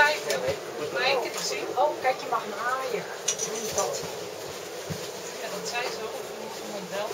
kijken. Maar ik heb gezien. Oh, kijk, je mag naaien. Dat. Ja, dat zei ze ook. Je moet een model.